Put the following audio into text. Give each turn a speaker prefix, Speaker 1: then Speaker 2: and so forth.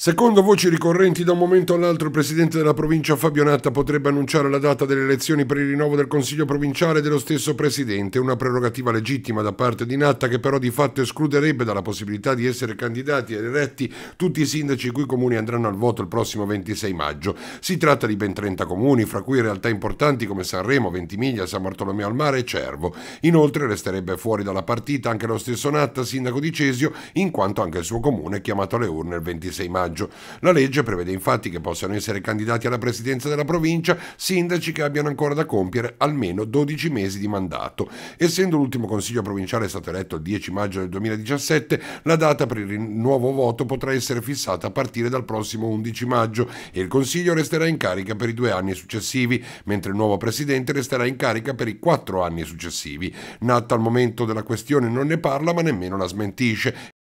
Speaker 1: Secondo voci ricorrenti, da un momento all'altro il presidente della provincia Fabio Natta potrebbe annunciare la data delle elezioni per il rinnovo del consiglio provinciale dello stesso presidente, una prerogativa legittima da parte di Natta che però di fatto escluderebbe dalla possibilità di essere candidati ed eletti tutti i sindaci i cui comuni andranno al voto il prossimo 26 maggio. Si tratta di ben 30 comuni, fra cui realtà importanti come Sanremo, Ventimiglia, San Bartolomeo al Mare e Cervo. Inoltre resterebbe fuori dalla partita anche lo stesso Natta, sindaco di Cesio, in quanto anche il suo comune è chiamato alle urne il 26 maggio maggio. La legge prevede infatti che possano essere candidati alla presidenza della provincia sindaci che abbiano ancora da compiere almeno 12 mesi di mandato. Essendo l'ultimo consiglio provinciale stato eletto il 10 maggio del 2017, la data per il nuovo voto potrà essere fissata a partire dal prossimo 11 maggio e il consiglio resterà in carica per i due anni successivi, mentre il nuovo presidente resterà in carica per i quattro anni successivi. Natta al momento della questione non ne parla ma nemmeno la smentisce